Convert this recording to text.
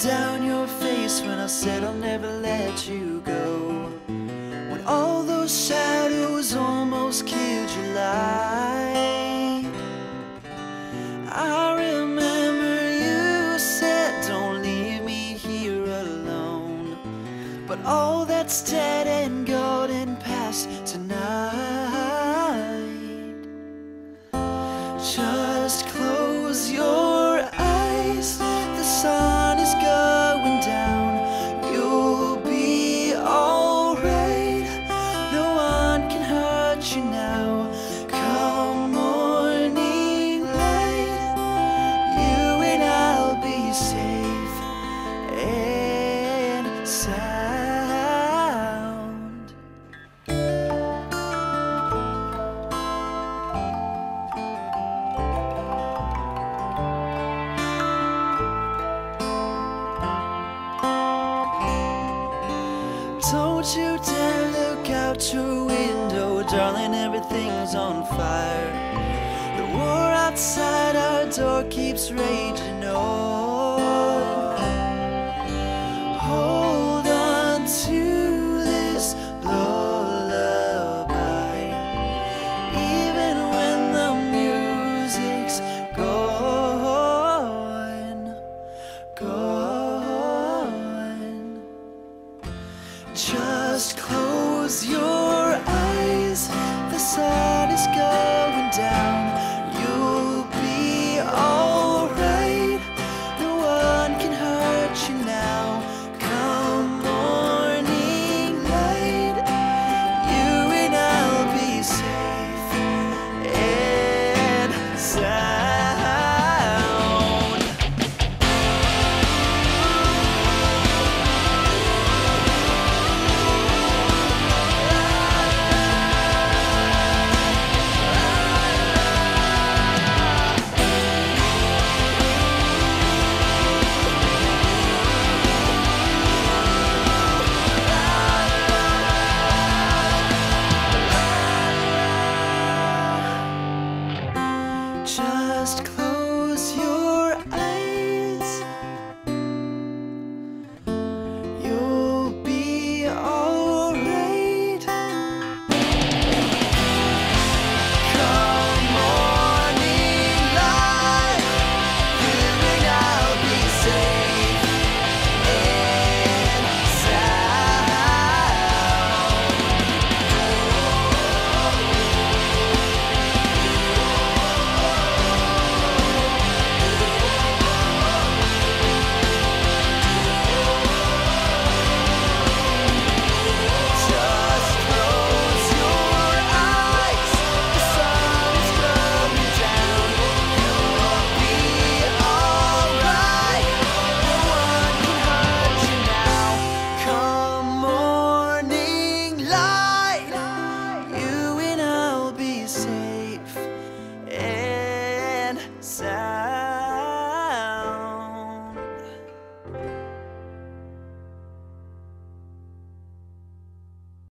down your face when I said I'll never let you go. When all those shadows almost killed your light. I remember you said, Don't leave me here alone. But all that's dead Don't you dare look out your window, darling, everything's on fire. The war outside our door keeps raging on. Just close your eyes, the sun is going down. podcast.